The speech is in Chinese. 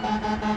哒哒哒。